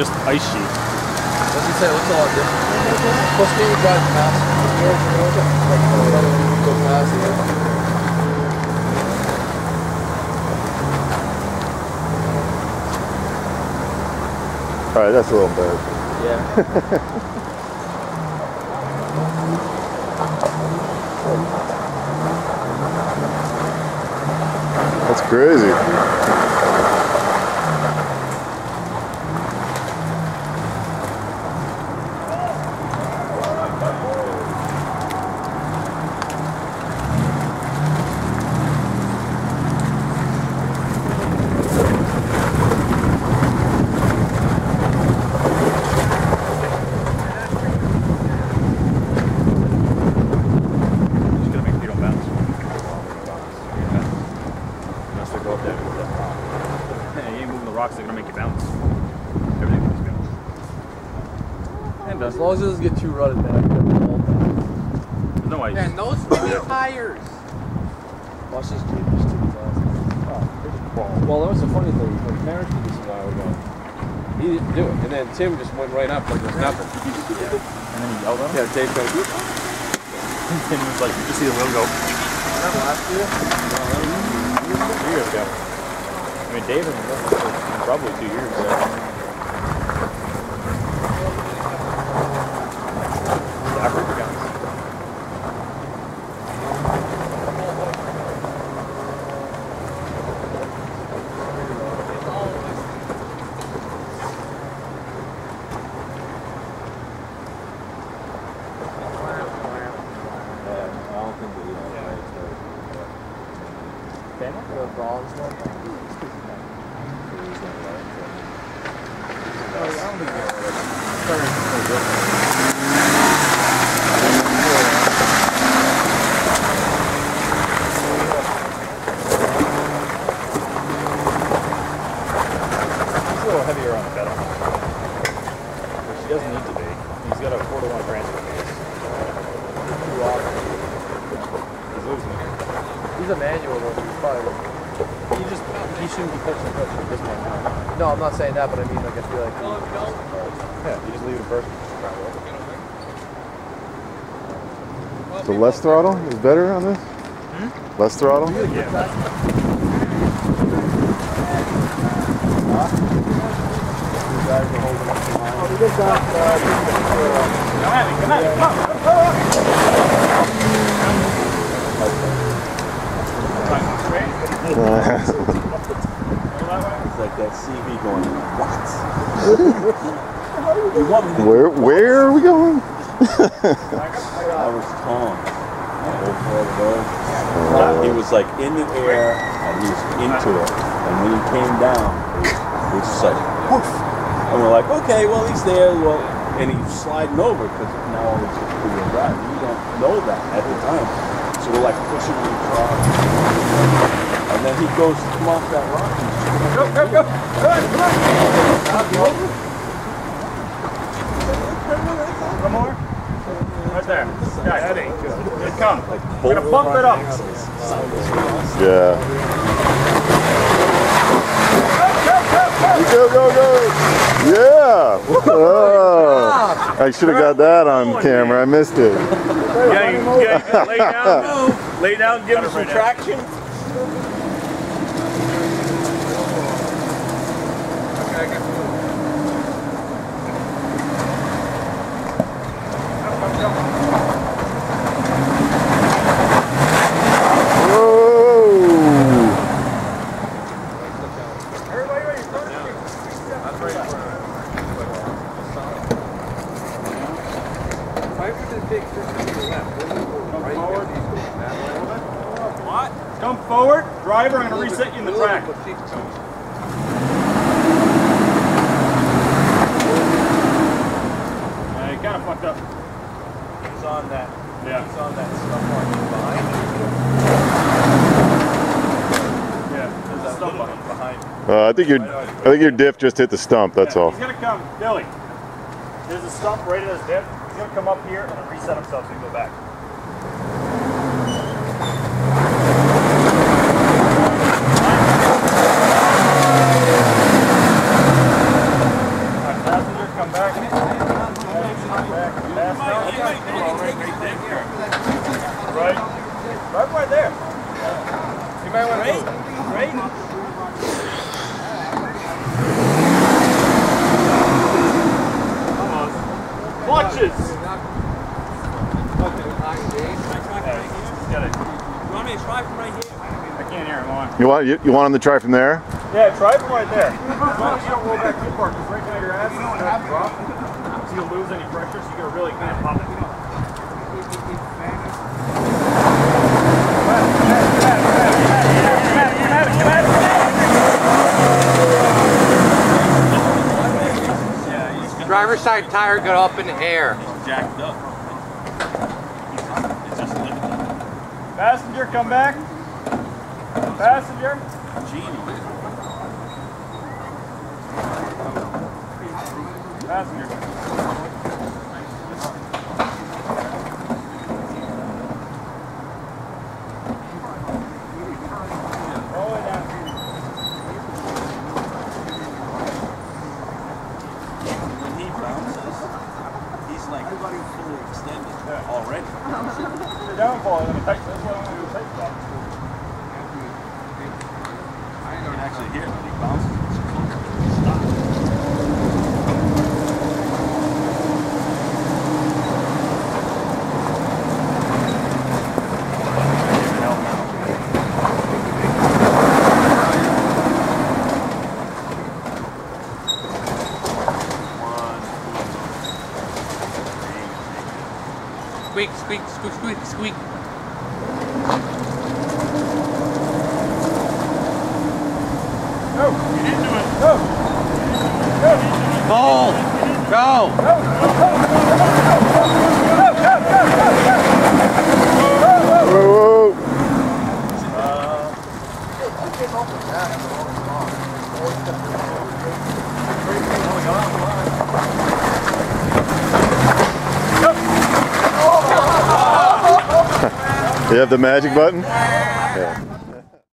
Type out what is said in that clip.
just ice sheet. What's he say? What's all different? Supposed to be driving past. Like, go past here. All right, that's a little embarrassing. Yeah. That's crazy. Just gonna make sure you don't bounce. Unless they go up there and move that rock. Yeah, you ain't moving the rocks, they're gonna make you bounce. Everything makes you bounce. And As long as it doesn't get too rutted, man. I can the. There's no ice. Man, those skinny tires. Watch this Jeep. It's too fast. Well, that was the funny thing. When Parrish did this a while ago, he didn't do it, and then Tim just went right up like there's nothing. And then he yelled at him. Yeah, Dave goes, And he was like, you just see the wheel go. That last year? Uh-huh. Years ago. I mean, David probably two years ago. Africa guys. I don't think that he has The bronze one? He's a little heavier on the pedal. Which he doesn't need to be. He's got a 4 to 1 transfer case. Too often. He's losing it. He's a manual though. He's probably. He just, he shouldn't be touching the clutch at this point now. No, I'm not saying that, but I mean, like, I feel like. He, Yeah, you just leave it first. So less throttle is better on this? Hmm? Less throttle? It's like that CV going, what? Where where are we going? I was calm. He was like in the air and he was into it. And when he came down, it was just like, woof. And we're like, okay, well, he's there. Well, and he's sliding over because now it's just two-wheel drive. You don't know that at the time. So we're like pushing him across. And then he goes to come off that rock. He's go, go, go. One more? Right there. That ain't good. Like We're gonna bump it up. Yeah. Go go go! Yeah! Oh, I should have got that on camera. I missed it. Yeah, you, yeah, lay down, lay down, give him some traction. Whoa! What? Come forward. Driver, I'm gonna reset you in the track. Yeah, kind of fucked up. He's on that. Yeah. He's on that stuff marking behind. Yeah. There's a stump on him. Behind. Uh, I think your I think your diff just hit the stump. That's Yeah, all. He's gonna come, Billy. There's a stump right at his dip. He's gonna come up here and reset himself so he can go back. Right. Right right there. You might want to Right? Watches! You want me to try from right here? I can't hear. You want you, want him to try from there? Yeah, try from right there. As long as you don't roll back too far, because right now your ass is going to drop. So you'll lose any pressure, so you got really kind of pop it. Side tire got up in the air. Jacked up. It's just lifted. Passenger, come back. Passenger. Genie. Passenger. Roll it down. When he bounces, he's like fully extended already. The downfall, let me take this one, I'm going do a take stop. You can actually hear it Squeak, squeak, squeak, squeak, squeak. Go. Get into it. Go. Go. Pull! Go! Whoa, whoa. You have the magic button? Yeah.